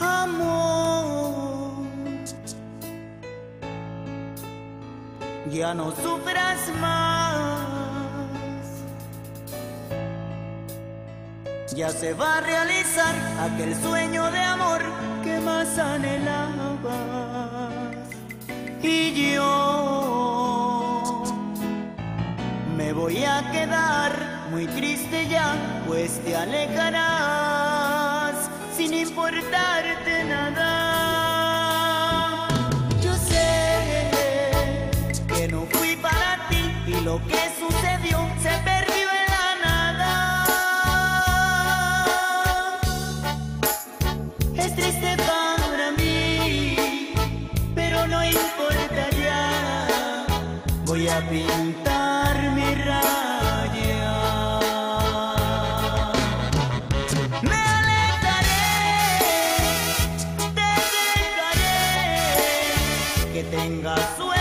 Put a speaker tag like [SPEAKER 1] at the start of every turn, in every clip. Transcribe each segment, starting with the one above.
[SPEAKER 1] amor. Ya no sufras más. Ya se va a realizar aquel sueño de amor que más anhelabas. Y yo me voy a quedar muy triste ya, pues te alejarás importarte nada. Yo sé que no fui para ti y lo que sucedió se perdió en la nada. Es triste para mí, pero no importa ya. Voy a pintar tenga suerte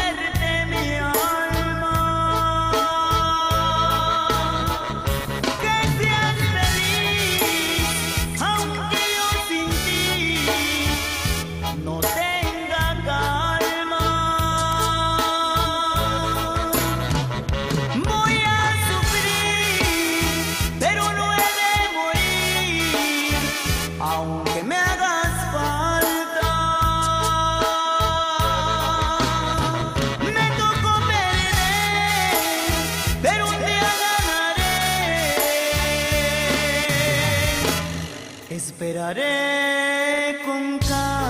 [SPEAKER 1] Esperaré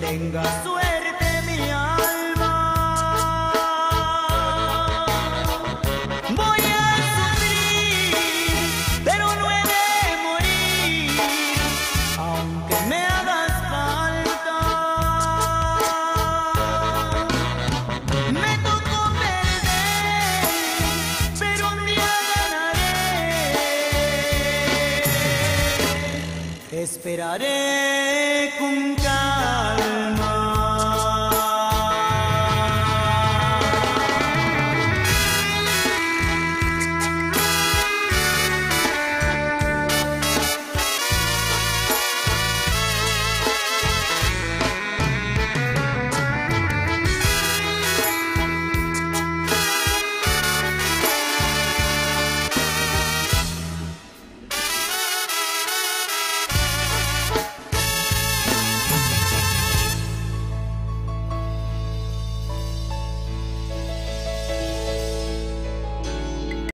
[SPEAKER 1] que Esperaré con calma.